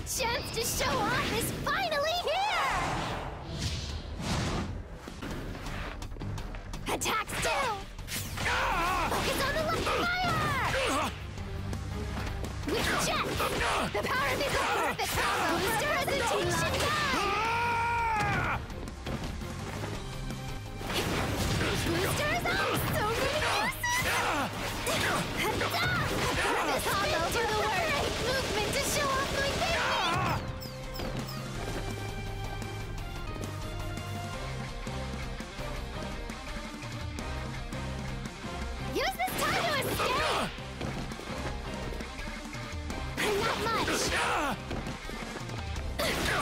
chance to show off is finally here! Attacks two! Focus on the left fire! With jet! The power of this perfect combo is presentation time!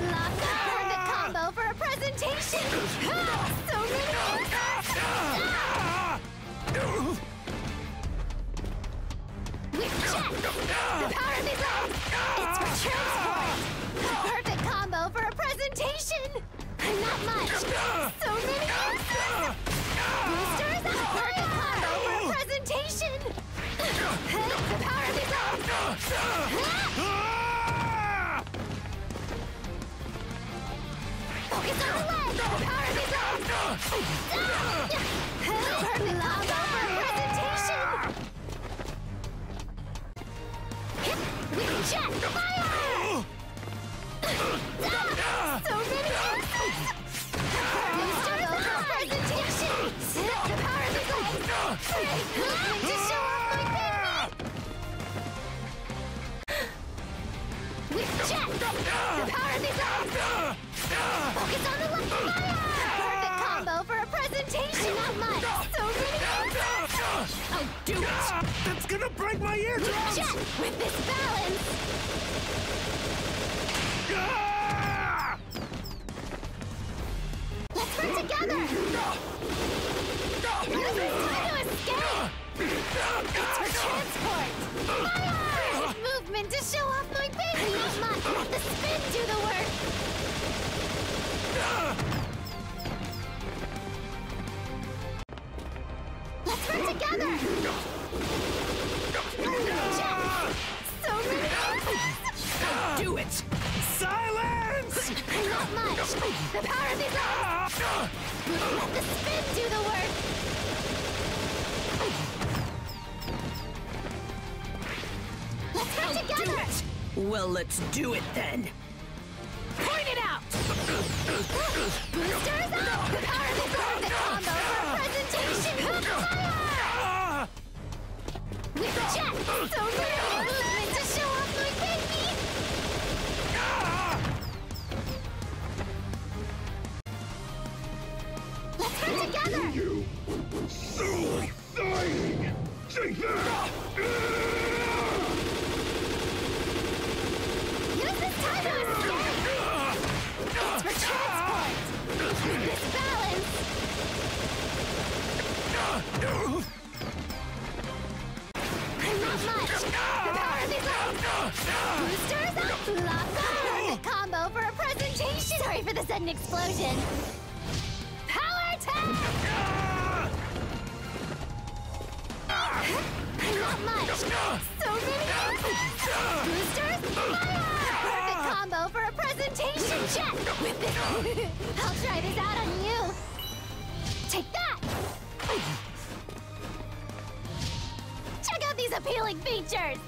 Lock up perfect combo for a presentation! So many With jet! The power of this off! It's for transport! A perfect combo for a presentation! Not much! So many Boosters up! Perfect combo for a presentation! The power of this off! Jet! The power of this off! Focus on the left! Perfect combo for a presentation! Not much! So many I'll do it! That's gonna break my eardrums! Jet! With this balance! Let's work together! Transport! Fire! Movement to show off my baby! Not much! The spin do the work! Let's together! Jet! So many Do it! Silence! Not much! The power of these arms! Let the spin do the work! Let's work Do together! it! Well, let's do it then! Point it out! Boosters up! The power of arms! Combo for a presentation! Fire! With jet! So many movement to show off my baby! Let's work together! You! So exciting! Take that! Not much! Boosters up! Combo for a presentation! For the sudden explosion! Power attack! Not much! So many! Boosters! Combo for a presentation jet! With this! I'll try this out on you! Take that! Appealing features!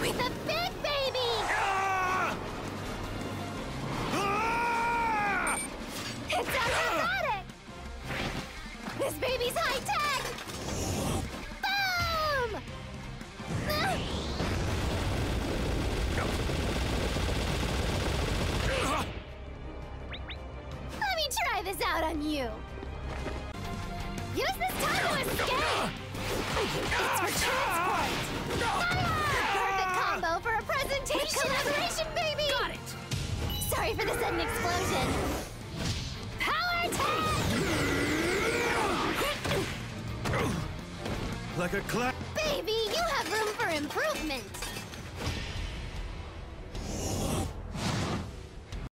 With a big! This baby's high on you! Use this time to escape! It's for transport! Perfect combo for a presentation! Collaboration, baby! Got it! Sorry for the sudden explosion! Power attack! Like a clap! Baby, you have room for improvement!